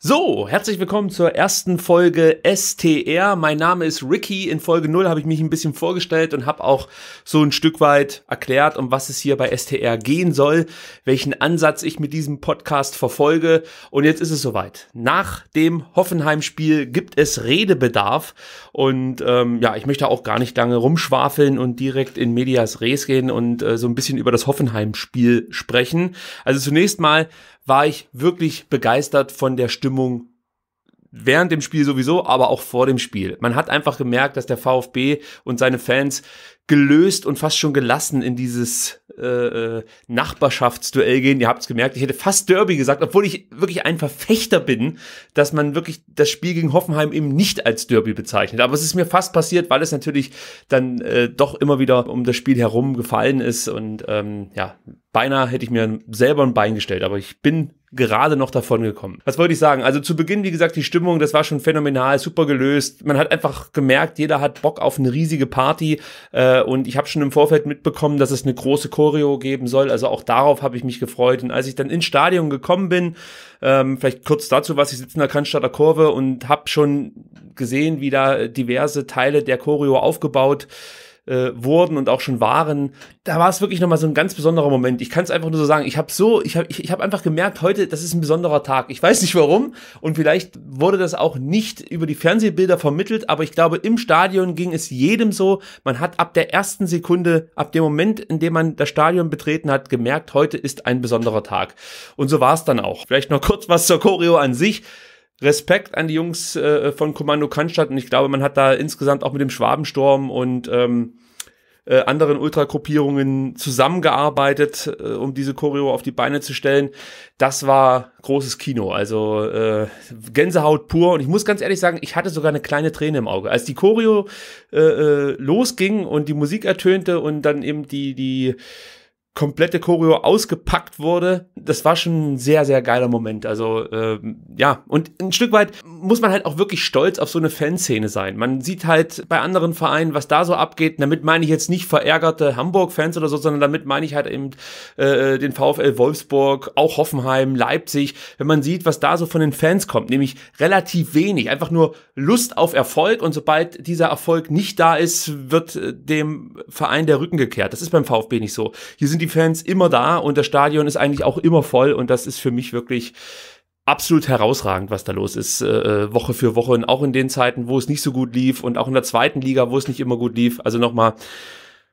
So, herzlich willkommen zur ersten Folge STR. Mein Name ist Ricky. In Folge 0 habe ich mich ein bisschen vorgestellt und habe auch so ein Stück weit erklärt, um was es hier bei STR gehen soll, welchen Ansatz ich mit diesem Podcast verfolge. Und jetzt ist es soweit. Nach dem Hoffenheim-Spiel gibt es Redebedarf. Und ähm, ja, ich möchte auch gar nicht lange rumschwafeln und direkt in Medias Res gehen und äh, so ein bisschen über das Hoffenheim-Spiel sprechen. Also zunächst mal war ich wirklich begeistert von der Stimmung während dem Spiel sowieso, aber auch vor dem Spiel. Man hat einfach gemerkt, dass der VfB und seine Fans gelöst und fast schon gelassen in dieses äh, äh Nachbarschaftsduell gehen. Ihr habt es gemerkt, ich hätte fast Derby gesagt, obwohl ich wirklich ein Verfechter bin, dass man wirklich das Spiel gegen Hoffenheim eben nicht als Derby bezeichnet. Aber es ist mir fast passiert, weil es natürlich dann äh, doch immer wieder um das Spiel herum gefallen ist und ähm, ja, beinahe hätte ich mir selber ein Bein gestellt, aber ich bin gerade noch davon gekommen. Was wollte ich sagen? Also zu Beginn, wie gesagt, die Stimmung, das war schon phänomenal, super gelöst. Man hat einfach gemerkt, jeder hat Bock auf eine riesige Party äh, und ich habe schon im Vorfeld mitbekommen, dass es eine große Choreo geben soll. Also auch darauf habe ich mich gefreut. Und als ich dann ins Stadion gekommen bin, ähm, vielleicht kurz dazu, was ich sitze in der Cannstatter Kurve und habe schon gesehen, wie da diverse Teile der Choreo aufgebaut äh, wurden und auch schon waren, da war es wirklich nochmal so ein ganz besonderer Moment. Ich kann es einfach nur so sagen. Ich habe so, ich habe ich, ich hab einfach gemerkt, heute, das ist ein besonderer Tag. Ich weiß nicht warum und vielleicht wurde das auch nicht über die Fernsehbilder vermittelt, aber ich glaube, im Stadion ging es jedem so. Man hat ab der ersten Sekunde, ab dem Moment, in dem man das Stadion betreten hat, gemerkt, heute ist ein besonderer Tag. Und so war es dann auch. Vielleicht noch kurz was zur Choreo an sich. Respekt an die Jungs äh, von Kommando Cannstatt und ich glaube, man hat da insgesamt auch mit dem Schwabensturm und ähm, äh, anderen Ultragruppierungen zusammengearbeitet, äh, um diese Choreo auf die Beine zu stellen. Das war großes Kino, also äh, Gänsehaut pur. Und ich muss ganz ehrlich sagen, ich hatte sogar eine kleine Träne im Auge. Als die Choreo äh, äh losging und die Musik ertönte und dann eben die, die komplette Choreo ausgepackt wurde, das war schon ein sehr, sehr geiler Moment. Also äh, ja, und ein Stück weit muss man halt auch wirklich stolz auf so eine Fanszene sein. Man sieht halt bei anderen Vereinen, was da so abgeht. Damit meine ich jetzt nicht verärgerte Hamburg-Fans oder so, sondern damit meine ich halt eben äh, den VfL Wolfsburg, auch Hoffenheim, Leipzig. Wenn man sieht, was da so von den Fans kommt, nämlich relativ wenig, einfach nur Lust auf Erfolg und sobald dieser Erfolg nicht da ist, wird äh, dem Verein der Rücken gekehrt. Das ist beim VfB nicht so. Hier sind die Fans immer da und das Stadion ist eigentlich auch immer voll und das ist für mich wirklich absolut herausragend, was da los ist, äh, äh, Woche für Woche und auch in den Zeiten, wo es nicht so gut lief und auch in der zweiten Liga, wo es nicht immer gut lief. Also nochmal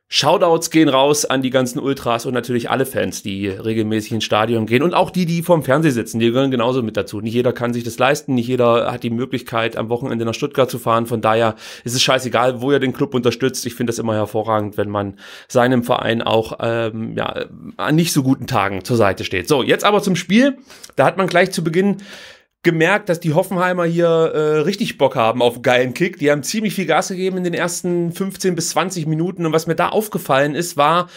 Shoutouts gehen raus an die ganzen Ultras und natürlich alle Fans, die regelmäßig ins Stadion gehen und auch die, die vorm Fernseher sitzen, die gehören genauso mit dazu. Nicht jeder kann sich das leisten, nicht jeder hat die Möglichkeit, am Wochenende nach Stuttgart zu fahren. Von daher ist es scheißegal, wo ihr den Club unterstützt. Ich finde das immer hervorragend, wenn man seinem Verein auch ähm, ja, an nicht so guten Tagen zur Seite steht. So, jetzt aber zum Spiel. Da hat man gleich zu Beginn gemerkt, dass die Hoffenheimer hier äh, richtig Bock haben auf geilen Kick. Die haben ziemlich viel Gas gegeben in den ersten 15 bis 20 Minuten. Und was mir da aufgefallen ist, war,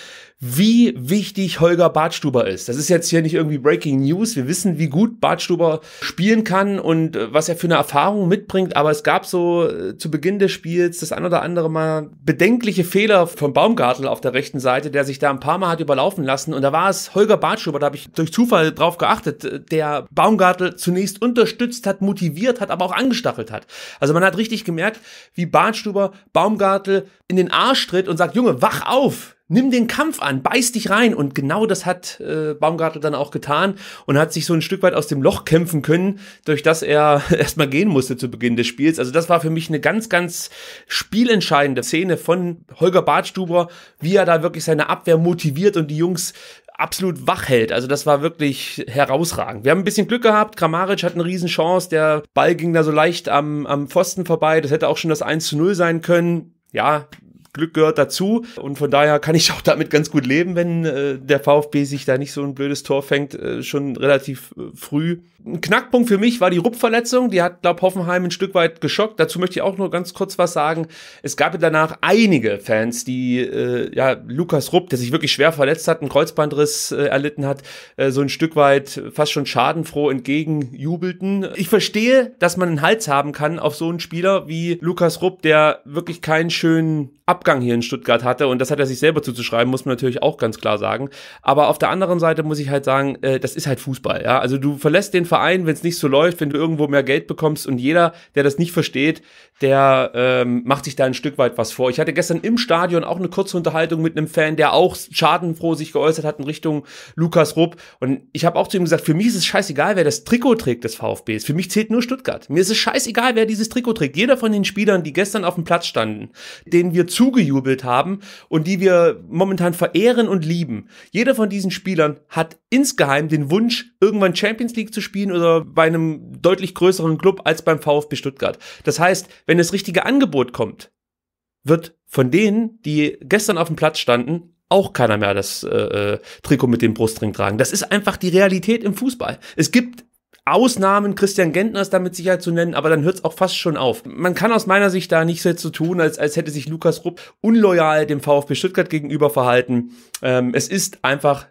wie wichtig Holger Bartstuber ist. Das ist jetzt hier nicht irgendwie Breaking News. Wir wissen, wie gut Bartstuber spielen kann und äh, was er für eine Erfahrung mitbringt. Aber es gab so äh, zu Beginn des Spiels das ein oder andere Mal bedenkliche Fehler von Baumgartel auf der rechten Seite, der sich da ein paar Mal hat überlaufen lassen. Und da war es Holger Bartstuber, da habe ich durch Zufall drauf geachtet, der Baumgartel zunächst unterstützt hat, motiviert hat, aber auch angestachelt hat. Also man hat richtig gemerkt, wie Bartstuber Baumgartel in den Arsch tritt und sagt, Junge, wach auf! Nimm den Kampf an, beiß dich rein. Und genau das hat äh, Baumgartel dann auch getan und hat sich so ein Stück weit aus dem Loch kämpfen können, durch das er erstmal gehen musste zu Beginn des Spiels. Also das war für mich eine ganz, ganz spielentscheidende Szene von Holger Bartstuber, wie er da wirklich seine Abwehr motiviert und die Jungs absolut wach hält. Also das war wirklich herausragend. Wir haben ein bisschen Glück gehabt. Kramaric hat eine Riesenchance. Der Ball ging da so leicht am, am Pfosten vorbei. Das hätte auch schon das 1 zu 0 sein können. Ja, Glück gehört dazu und von daher kann ich auch damit ganz gut leben, wenn äh, der VfB sich da nicht so ein blödes Tor fängt, äh, schon relativ äh, früh. Ein Knackpunkt für mich war die Rupp-Verletzung, die hat, glaube Hoffenheim ein Stück weit geschockt. Dazu möchte ich auch nur ganz kurz was sagen. Es gab danach einige Fans, die äh, ja Lukas Rupp, der sich wirklich schwer verletzt hat, einen Kreuzbandriss äh, erlitten hat, äh, so ein Stück weit fast schon schadenfroh entgegenjubelten. Ich verstehe, dass man einen Hals haben kann auf so einen Spieler wie Lukas Rupp, der wirklich keinen schönen Abgang Abgang hier in Stuttgart hatte und das hat er sich selber zuzuschreiben, muss man natürlich auch ganz klar sagen. Aber auf der anderen Seite muss ich halt sagen, äh, das ist halt Fußball. Ja? Also du verlässt den Verein, wenn es nicht so läuft, wenn du irgendwo mehr Geld bekommst und jeder, der das nicht versteht, der ähm, macht sich da ein Stück weit was vor. Ich hatte gestern im Stadion auch eine kurze Unterhaltung mit einem Fan, der auch schadenfroh sich geäußert hat in Richtung Lukas Rupp. Und ich habe auch zu ihm gesagt, für mich ist es scheißegal, wer das Trikot trägt des VfBs. Für mich zählt nur Stuttgart. Mir ist es scheißegal, wer dieses Trikot trägt. Jeder von den Spielern, die gestern auf dem Platz standen, denen wir zugejubelt haben und die wir momentan verehren und lieben. Jeder von diesen Spielern hat insgeheim den Wunsch, irgendwann Champions League zu spielen oder bei einem deutlich größeren Club als beim VfB Stuttgart. Das heißt, wenn das richtige Angebot kommt, wird von denen, die gestern auf dem Platz standen, auch keiner mehr das äh, äh, Trikot mit dem Brustring tragen. Das ist einfach die Realität im Fußball. Es gibt Ausnahmen, Christian Gentner ist da mit Sicherheit zu nennen, aber dann hört es auch fast schon auf. Man kann aus meiner Sicht da nicht so zu tun, als, als hätte sich Lukas Rupp unloyal dem VfB Stuttgart gegenüber verhalten. Ähm, es ist einfach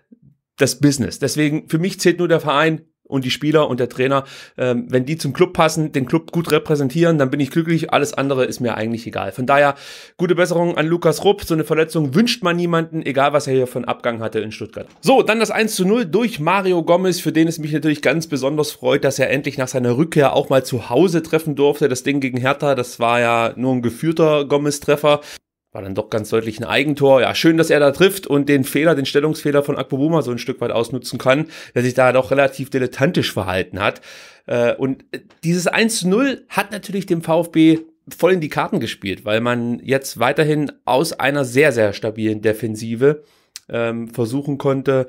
das Business. Deswegen, für mich zählt nur der Verein und die Spieler und der Trainer, ähm, wenn die zum Club passen, den Club gut repräsentieren, dann bin ich glücklich. Alles andere ist mir eigentlich egal. Von daher, gute Besserung an Lukas Rupp. So eine Verletzung wünscht man niemanden, egal was er hier von Abgang hatte in Stuttgart. So, dann das 1 zu 0 durch Mario Gomez, für den es mich natürlich ganz besonders freut, dass er endlich nach seiner Rückkehr auch mal zu Hause treffen durfte. Das Ding gegen Hertha, das war ja nur ein geführter Gomez-Treffer. War dann doch ganz deutlich ein Eigentor. Ja, schön, dass er da trifft und den Fehler, den Stellungsfehler von Akpobuma so ein Stück weit ausnutzen kann, der sich da doch relativ dilettantisch verhalten hat. Äh, und dieses 1 zu 0 hat natürlich dem VfB voll in die Karten gespielt, weil man jetzt weiterhin aus einer sehr, sehr stabilen Defensive ähm, versuchen konnte,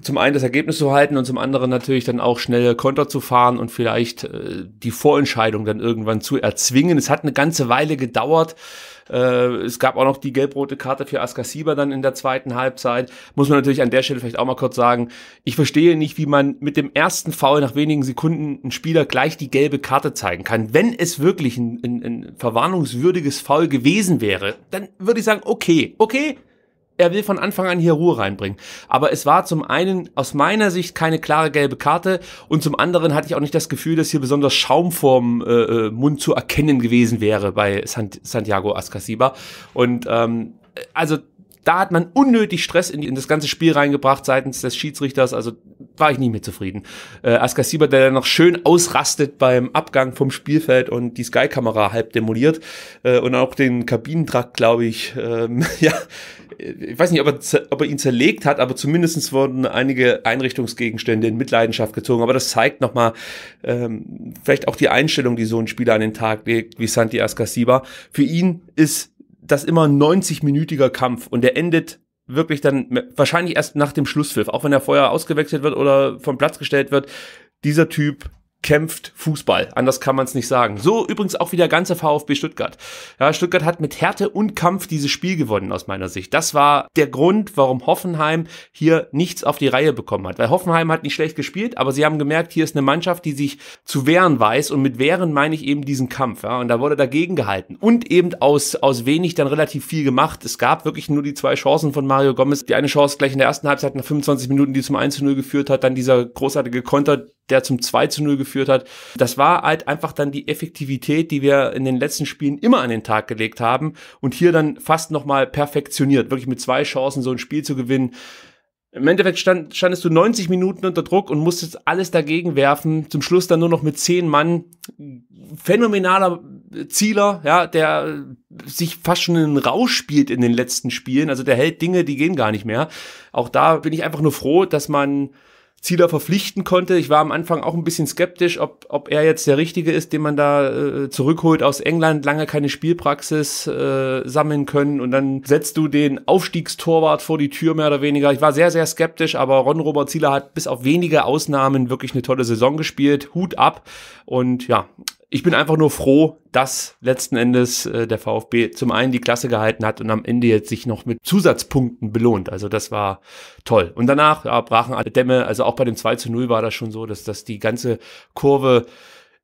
zum einen das Ergebnis zu halten und zum anderen natürlich dann auch schnelle Konter zu fahren und vielleicht äh, die Vorentscheidung dann irgendwann zu erzwingen. Es hat eine ganze Weile gedauert. Äh, es gab auch noch die gelb-rote Karte für Askasiba dann in der zweiten Halbzeit. Muss man natürlich an der Stelle vielleicht auch mal kurz sagen, ich verstehe nicht, wie man mit dem ersten Foul nach wenigen Sekunden einen Spieler gleich die gelbe Karte zeigen kann. Wenn es wirklich ein, ein, ein verwarnungswürdiges Foul gewesen wäre, dann würde ich sagen, okay, okay, er will von Anfang an hier Ruhe reinbringen. Aber es war zum einen aus meiner Sicht keine klare gelbe Karte und zum anderen hatte ich auch nicht das Gefühl, dass hier besonders Schaum vorm äh, äh Mund zu erkennen gewesen wäre bei Sant Santiago Ascasiba. Und ähm, also da hat man unnötig Stress in, in, das ganze Spiel reingebracht seitens des Schiedsrichters. Also war ich nicht mehr zufrieden. Äh, Askasiba, der dann noch schön ausrastet beim Abgang vom Spielfeld und die Sky-Kamera halb demoliert äh, und auch den Kabinentrakt, glaube ich, ähm, ja, ich weiß nicht, ob er, ob er ihn zerlegt hat, aber zumindestens wurden einige Einrichtungsgegenstände in Mitleidenschaft gezogen. Aber das zeigt nochmal ähm, vielleicht auch die Einstellung, die so ein Spieler an den Tag legt, wie Santi Askasiba. Für ihn ist das immer ein 90-minütiger Kampf und der endet wirklich dann wahrscheinlich erst nach dem Schlusspfiff, auch wenn er vorher ausgewechselt wird oder vom Platz gestellt wird. Dieser Typ kämpft Fußball. Anders kann man es nicht sagen. So übrigens auch wie der ganze VfB Stuttgart. Ja, Stuttgart hat mit Härte und Kampf dieses Spiel gewonnen aus meiner Sicht. Das war der Grund, warum Hoffenheim hier nichts auf die Reihe bekommen hat. Weil Hoffenheim hat nicht schlecht gespielt, aber sie haben gemerkt, hier ist eine Mannschaft, die sich zu wehren weiß und mit wehren meine ich eben diesen Kampf. Ja, und da wurde dagegen gehalten und eben aus aus wenig dann relativ viel gemacht. Es gab wirklich nur die zwei Chancen von Mario Gomez. Die eine Chance gleich in der ersten Halbzeit nach 25 Minuten, die zum 1 zu 0 geführt hat, dann dieser großartige Konter, der zum 2 zu 0 geführt hat. Das war halt einfach dann die Effektivität, die wir in den letzten Spielen immer an den Tag gelegt haben und hier dann fast nochmal perfektioniert, wirklich mit zwei Chancen so ein Spiel zu gewinnen. Im Endeffekt stand, standest du 90 Minuten unter Druck und musstest alles dagegen werfen. Zum Schluss dann nur noch mit zehn Mann. Phänomenaler Zieler, ja, der sich fast schon in Rausch spielt in den letzten Spielen. Also der hält Dinge, die gehen gar nicht mehr. Auch da bin ich einfach nur froh, dass man Zieler verpflichten konnte. Ich war am Anfang auch ein bisschen skeptisch, ob, ob er jetzt der Richtige ist, den man da äh, zurückholt aus England, lange keine Spielpraxis äh, sammeln können und dann setzt du den Aufstiegstorwart vor die Tür mehr oder weniger. Ich war sehr, sehr skeptisch, aber Ron Robert Zieler hat bis auf wenige Ausnahmen wirklich eine tolle Saison gespielt. Hut ab und ja, ich bin einfach nur froh, dass letzten Endes äh, der VfB zum einen die Klasse gehalten hat und am Ende jetzt sich noch mit Zusatzpunkten belohnt. Also das war toll. Und danach ja, brachen alle Dämme, also auch bei dem 2 zu 0 war das schon so, dass, dass die ganze Kurve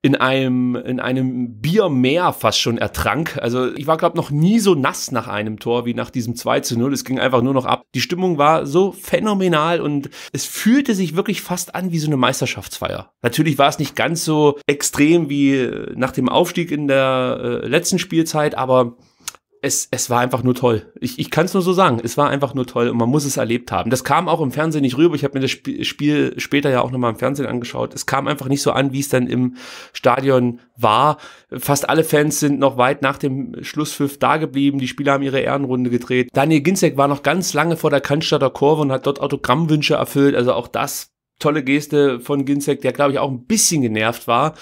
in einem, in einem Biermeer fast schon ertrank. Also ich war, glaube noch nie so nass nach einem Tor wie nach diesem 2 zu 0. Es ging einfach nur noch ab. Die Stimmung war so phänomenal und es fühlte sich wirklich fast an wie so eine Meisterschaftsfeier. Natürlich war es nicht ganz so extrem wie nach dem Aufstieg in der äh, letzten Spielzeit, aber es, es war einfach nur toll. Ich, ich kann es nur so sagen. Es war einfach nur toll und man muss es erlebt haben. Das kam auch im Fernsehen nicht rüber. Ich habe mir das Spiel später ja auch nochmal im Fernsehen angeschaut. Es kam einfach nicht so an, wie es dann im Stadion war. Fast alle Fans sind noch weit nach dem Schlusspfiff da geblieben. Die Spieler haben ihre Ehrenrunde gedreht. Daniel Ginzek war noch ganz lange vor der Cannstatter Kurve und hat dort Autogrammwünsche erfüllt. Also auch das tolle Geste von Ginzek, der glaube ich auch ein bisschen genervt war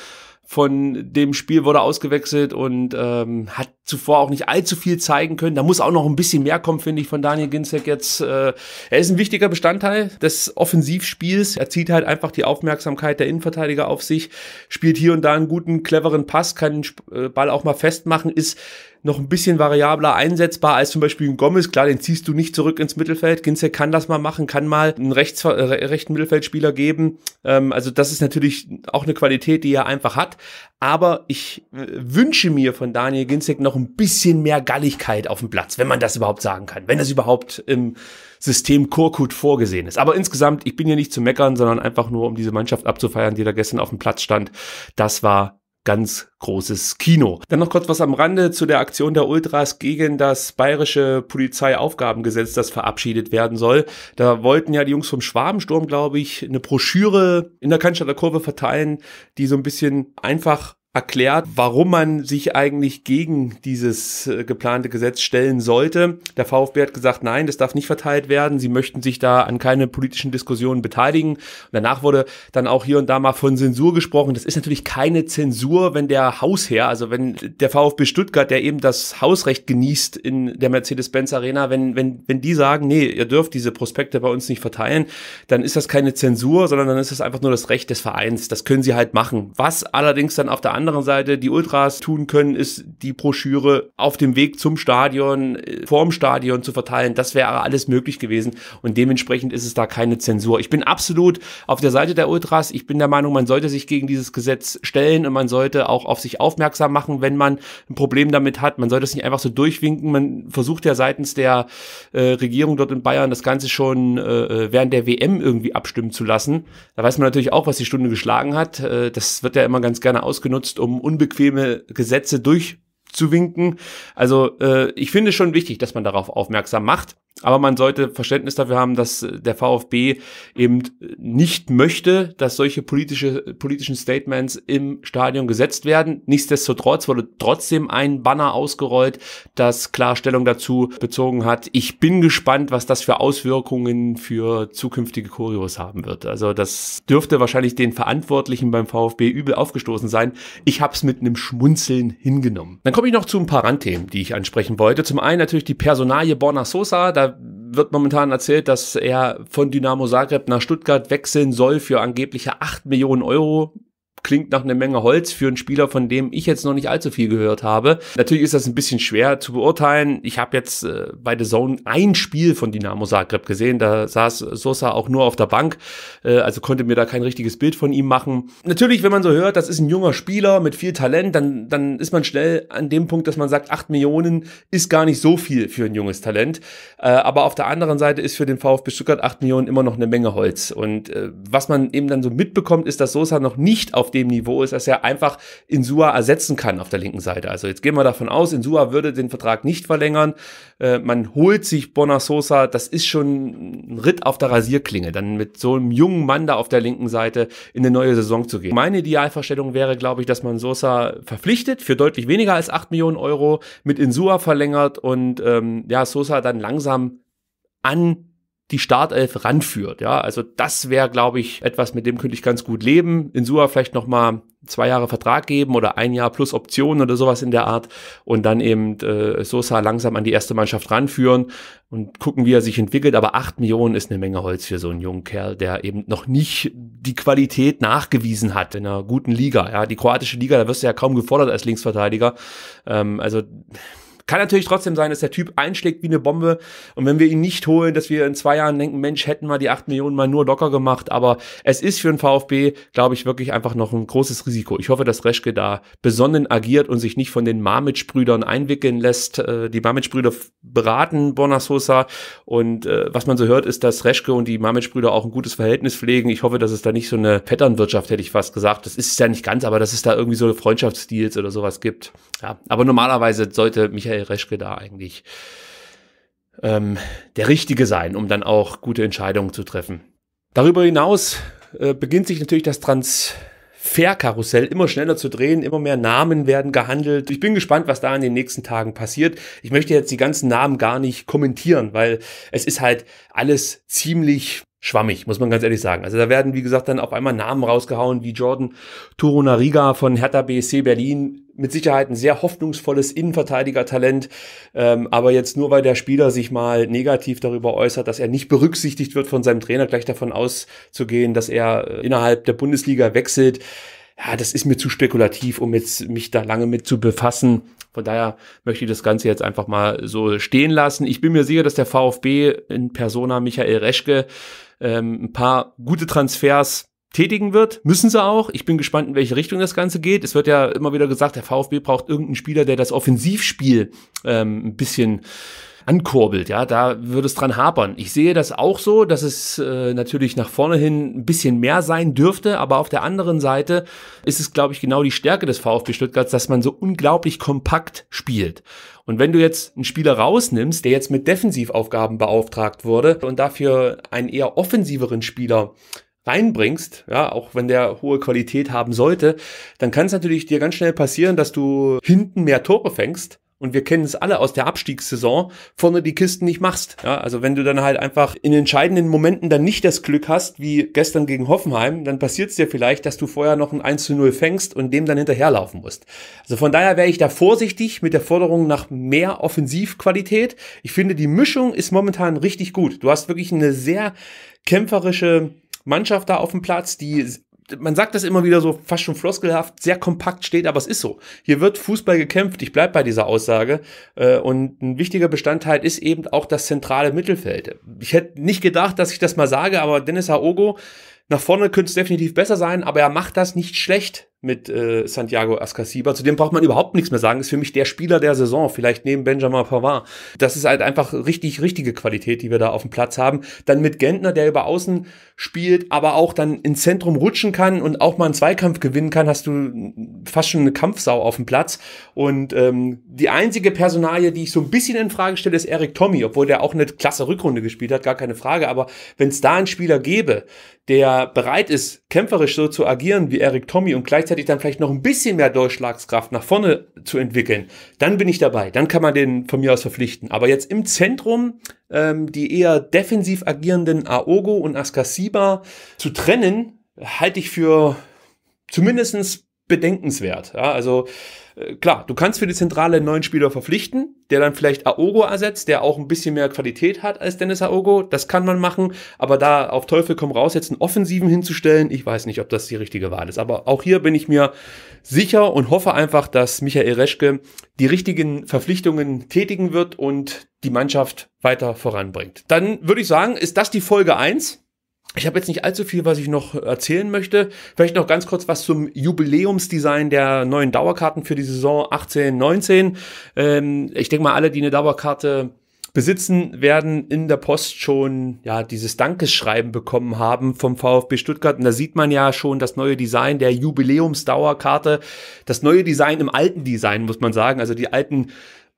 von dem Spiel wurde ausgewechselt und ähm, hat zuvor auch nicht allzu viel zeigen können. Da muss auch noch ein bisschen mehr kommen, finde ich, von Daniel Ginzek jetzt. Äh, er ist ein wichtiger Bestandteil des Offensivspiels. Er zieht halt einfach die Aufmerksamkeit der Innenverteidiger auf sich, spielt hier und da einen guten, cleveren Pass, kann den äh, Ball auch mal festmachen, ist noch ein bisschen variabler einsetzbar als zum Beispiel ein Gomez. Klar, den ziehst du nicht zurück ins Mittelfeld. Ginze kann das mal machen, kann mal einen rechts, äh, rechten Mittelfeldspieler geben. Ähm, also das ist natürlich auch eine Qualität, die er einfach hat. Aber ich äh, wünsche mir von Daniel Ginzek noch ein bisschen mehr Galligkeit auf dem Platz, wenn man das überhaupt sagen kann. Wenn das überhaupt im System Korkut vorgesehen ist. Aber insgesamt, ich bin hier nicht zu meckern, sondern einfach nur, um diese Mannschaft abzufeiern, die da gestern auf dem Platz stand. Das war ganz großes Kino. Dann noch kurz was am Rande zu der Aktion der Ultras gegen das bayerische Polizeiaufgabengesetz, das verabschiedet werden soll. Da wollten ja die Jungs vom Schwabensturm, glaube ich, eine Broschüre in der Cannstatter Kurve verteilen, die so ein bisschen einfach erklärt, warum man sich eigentlich gegen dieses äh, geplante Gesetz stellen sollte. Der VfB hat gesagt, nein, das darf nicht verteilt werden. Sie möchten sich da an keine politischen Diskussionen beteiligen. Und danach wurde dann auch hier und da mal von Zensur gesprochen. Das ist natürlich keine Zensur, wenn der Hausherr, also wenn der VfB Stuttgart, der eben das Hausrecht genießt in der Mercedes-Benz Arena, wenn, wenn, wenn die sagen, nee, ihr dürft diese Prospekte bei uns nicht verteilen, dann ist das keine Zensur, sondern dann ist das einfach nur das Recht des Vereins. Das können sie halt machen. Was allerdings dann auf der anderen Seite die Ultras tun können, ist die Broschüre auf dem Weg zum Stadion, äh, vorm Stadion zu verteilen. Das wäre alles möglich gewesen und dementsprechend ist es da keine Zensur. Ich bin absolut auf der Seite der Ultras. Ich bin der Meinung, man sollte sich gegen dieses Gesetz stellen und man sollte auch auf sich aufmerksam machen, wenn man ein Problem damit hat. Man sollte es nicht einfach so durchwinken. Man versucht ja seitens der äh, Regierung dort in Bayern das Ganze schon äh, äh während der WM irgendwie abstimmen zu lassen. Da weiß man natürlich auch, was die Stunde geschlagen hat. Äh, das wird ja immer ganz gerne ausgenutzt benutzt, um unbequeme Gesetze durchzuwinken. Also äh, ich finde schon wichtig, dass man darauf aufmerksam macht. Aber man sollte Verständnis dafür haben, dass der VfB eben nicht möchte, dass solche politische, politischen Statements im Stadion gesetzt werden. Nichtsdestotrotz wurde trotzdem ein Banner ausgerollt, das Klarstellung dazu bezogen hat. Ich bin gespannt, was das für Auswirkungen für zukünftige Choreos haben wird. Also das dürfte wahrscheinlich den Verantwortlichen beim VfB übel aufgestoßen sein. Ich habe es mit einem Schmunzeln hingenommen. Dann komme ich noch zu ein paar Randthemen, die ich ansprechen wollte. Zum einen natürlich die Personalie Borna Sosa. Da wird momentan erzählt, dass er von Dynamo Zagreb nach Stuttgart wechseln soll für angebliche 8 Millionen Euro klingt nach einer Menge Holz für einen Spieler, von dem ich jetzt noch nicht allzu viel gehört habe. Natürlich ist das ein bisschen schwer zu beurteilen. Ich habe jetzt äh, bei The Zone ein Spiel von Dynamo Zagreb gesehen. Da saß Sosa auch nur auf der Bank, äh, also konnte mir da kein richtiges Bild von ihm machen. Natürlich, wenn man so hört, das ist ein junger Spieler mit viel Talent, dann, dann ist man schnell an dem Punkt, dass man sagt, acht Millionen ist gar nicht so viel für ein junges Talent. Äh, aber auf der anderen Seite ist für den VfB Stuttgart acht Millionen immer noch eine Menge Holz. Und äh, was man eben dann so mitbekommt, ist, dass Sosa noch nicht auf dem Niveau ist, dass er einfach Insua ersetzen kann auf der linken Seite. Also jetzt gehen wir davon aus, Insua würde den Vertrag nicht verlängern. Äh, man holt sich Bonasosa, das ist schon ein Ritt auf der Rasierklinge, dann mit so einem jungen Mann da auf der linken Seite in eine neue Saison zu gehen. Meine Idealvorstellung wäre, glaube ich, dass man Sosa verpflichtet für deutlich weniger als 8 Millionen Euro, mit Insua verlängert und ähm, ja, Sosa dann langsam an die Startelf ranführt. Ja, also das wäre, glaube ich, etwas, mit dem könnte ich ganz gut leben. In Sua vielleicht noch mal zwei Jahre Vertrag geben oder ein Jahr plus Optionen oder sowas in der Art und dann eben äh, Sosa langsam an die erste Mannschaft ranführen und gucken, wie er sich entwickelt. Aber acht Millionen ist eine Menge Holz für so einen jungen Kerl, der eben noch nicht die Qualität nachgewiesen hat in einer guten Liga. Ja, die kroatische Liga, da wirst du ja kaum gefordert als Linksverteidiger. Ähm, also kann natürlich trotzdem sein, dass der Typ einschlägt wie eine Bombe und wenn wir ihn nicht holen, dass wir in zwei Jahren denken, Mensch, hätten wir die acht Millionen mal nur locker gemacht, aber es ist für den VfB, glaube ich, wirklich einfach noch ein großes Risiko. Ich hoffe, dass Reschke da besonnen agiert und sich nicht von den Mamic-Brüdern einwickeln lässt. Äh, die Mamic-Brüder beraten Bonasosa und äh, was man so hört, ist, dass Reschke und die Mamic-Brüder auch ein gutes Verhältnis pflegen. Ich hoffe, dass es da nicht so eine Patternwirtschaft, hätte ich fast gesagt. Das ist es ja nicht ganz, aber dass es da irgendwie so Freundschaftsdeals oder sowas gibt. Ja, aber normalerweise sollte Michael Michael Reschke da eigentlich ähm, der Richtige sein, um dann auch gute Entscheidungen zu treffen. Darüber hinaus äh, beginnt sich natürlich das Transferkarussell immer schneller zu drehen, immer mehr Namen werden gehandelt. Ich bin gespannt, was da in den nächsten Tagen passiert. Ich möchte jetzt die ganzen Namen gar nicht kommentieren, weil es ist halt alles ziemlich schwammig, muss man ganz ehrlich sagen. Also da werden, wie gesagt, dann auf einmal Namen rausgehauen wie Jordan Turunariga von Hertha BSC Berlin. Mit Sicherheit ein sehr hoffnungsvolles Innenverteidiger-Talent. Ähm, aber jetzt nur, weil der Spieler sich mal negativ darüber äußert, dass er nicht berücksichtigt wird von seinem Trainer, gleich davon auszugehen, dass er äh, innerhalb der Bundesliga wechselt. Ja, das ist mir zu spekulativ, um jetzt mich da lange mit zu befassen. Von daher möchte ich das Ganze jetzt einfach mal so stehen lassen. Ich bin mir sicher, dass der VfB in Persona Michael Reschke ähm, ein paar gute Transfers tätigen wird. Müssen sie auch. Ich bin gespannt, in welche Richtung das Ganze geht. Es wird ja immer wieder gesagt, der VfB braucht irgendeinen Spieler, der das Offensivspiel ähm, ein bisschen ankurbelt. Ja, da würde es dran hapern. Ich sehe das auch so, dass es äh, natürlich nach vorne hin ein bisschen mehr sein dürfte, aber auf der anderen Seite ist es, glaube ich, genau die Stärke des VfB Stuttgarts, dass man so unglaublich kompakt spielt. Und wenn du jetzt einen Spieler rausnimmst, der jetzt mit Defensivaufgaben beauftragt wurde und dafür einen eher offensiveren Spieler reinbringst, ja, auch wenn der hohe Qualität haben sollte, dann kann es natürlich dir ganz schnell passieren, dass du hinten mehr Tore fängst und wir kennen es alle aus der Abstiegssaison, vorne die Kisten nicht machst. Ja, also wenn du dann halt einfach in entscheidenden Momenten dann nicht das Glück hast, wie gestern gegen Hoffenheim, dann passiert es dir vielleicht, dass du vorher noch ein 1 zu 0 fängst und dem dann hinterherlaufen musst. Also von daher wäre ich da vorsichtig mit der Forderung nach mehr Offensivqualität. Ich finde, die Mischung ist momentan richtig gut. Du hast wirklich eine sehr kämpferische Mannschaft da auf dem Platz, die man sagt das immer wieder so fast schon floskelhaft, sehr kompakt steht, aber es ist so. Hier wird Fußball gekämpft, ich bleibe bei dieser Aussage. Äh, und ein wichtiger Bestandteil ist eben auch das zentrale Mittelfeld. Ich hätte nicht gedacht, dass ich das mal sage, aber Dennis Aogo, nach vorne könnte es definitiv besser sein, aber er macht das nicht schlecht mit äh, Santiago Ascasiba. Zu dem braucht man überhaupt nichts mehr sagen. Ist für mich der Spieler der Saison, vielleicht neben Benjamin Pavard. Das ist halt einfach richtig, richtige Qualität, die wir da auf dem Platz haben. Dann mit Gentner, der über Außen spielt, aber auch dann ins Zentrum rutschen kann und auch mal einen Zweikampf gewinnen kann, hast du fast schon eine Kampfsau auf dem Platz. Und ähm, die einzige Personalie, die ich so ein bisschen in Frage stelle, ist Eric Tommy, obwohl der auch eine klasse Rückrunde gespielt hat, gar keine Frage. Aber wenn es da einen Spieler gäbe, der bereit ist, kämpferisch so zu agieren wie Eric Tommy und gleichzeitig dann vielleicht noch ein bisschen mehr Durchschlagskraft nach vorne zu entwickeln, dann bin ich dabei. Dann kann man den von mir aus verpflichten. Aber jetzt im Zentrum ähm, die eher defensiv agierenden Aogo und Askasiba zu trennen, halte ich für zumindestens bedenkenswert. Ja, also äh, klar, du kannst für die Zentrale einen neuen Spieler verpflichten, der dann vielleicht Aogo ersetzt, der auch ein bisschen mehr Qualität hat als Dennis Aogo. Das kann man machen, aber da auf Teufel komm raus, jetzt einen Offensiven hinzustellen, ich weiß nicht, ob das die richtige Wahl ist. Aber auch hier bin ich mir sicher und hoffe einfach, dass Michael Reschke die richtigen Verpflichtungen tätigen wird und die Mannschaft weiter voranbringt. Dann würde ich sagen, ist das die Folge eins ich habe jetzt nicht allzu viel, was ich noch erzählen möchte. Vielleicht noch ganz kurz was zum Jubiläumsdesign der neuen Dauerkarten für die Saison 18, 19. Ähm, ich denke mal, alle, die eine Dauerkarte besitzen, werden in der Post schon ja dieses Dankeschreiben bekommen haben vom VfB Stuttgart. Und da sieht man ja schon das neue Design der Jubiläumsdauerkarte. Das neue Design im alten Design, muss man sagen. Also die alten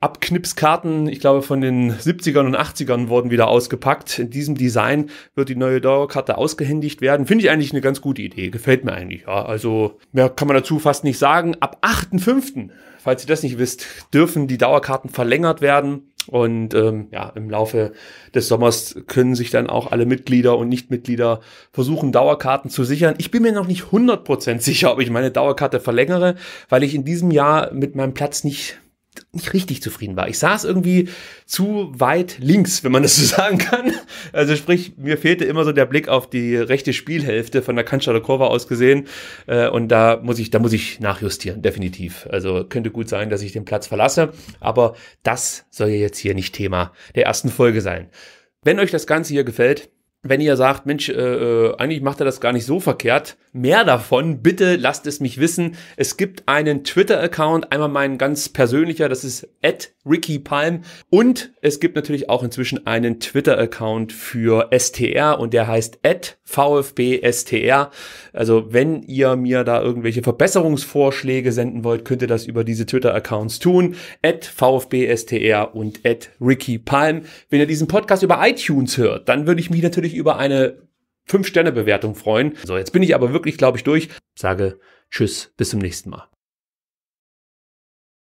Abknipskarten, ich glaube von den 70ern und 80ern wurden wieder ausgepackt. In diesem Design wird die neue Dauerkarte ausgehändigt werden. Finde ich eigentlich eine ganz gute Idee. Gefällt mir eigentlich. Ja, also mehr kann man dazu fast nicht sagen. Ab 8.5., falls ihr das nicht wisst, dürfen die Dauerkarten verlängert werden. Und ähm, ja, im Laufe des Sommers können sich dann auch alle Mitglieder und Nichtmitglieder versuchen, Dauerkarten zu sichern. Ich bin mir noch nicht 100% sicher, ob ich meine Dauerkarte verlängere, weil ich in diesem Jahr mit meinem Platz nicht nicht richtig zufrieden war. Ich saß irgendwie zu weit links, wenn man das so sagen kann. Also sprich, mir fehlte immer so der Blick auf die rechte Spielhälfte von der Cannstatter Kurve aus gesehen. Äh, und da muss ich, da muss ich nachjustieren, definitiv. Also könnte gut sein, dass ich den Platz verlasse. Aber das soll ja jetzt hier nicht Thema der ersten Folge sein. Wenn euch das Ganze hier gefällt, wenn ihr sagt, Mensch, äh, äh, eigentlich macht er das gar nicht so verkehrt, mehr davon, bitte lasst es mich wissen. Es gibt einen Twitter-Account, einmal mein ganz persönlicher, das ist at Ricky Palm. Und es gibt natürlich auch inzwischen einen Twitter-Account für STR und der heißt at VfBSTR. Also wenn ihr mir da irgendwelche Verbesserungsvorschläge senden wollt, könnt ihr das über diese Twitter-Accounts tun. At VfBSTR und at Ricky Palm. Wenn ihr diesen Podcast über iTunes hört, dann würde ich mich natürlich mich über eine 5-Sterne-Bewertung freuen. So, jetzt bin ich aber wirklich, glaube ich, durch. Sage Tschüss, bis zum nächsten Mal.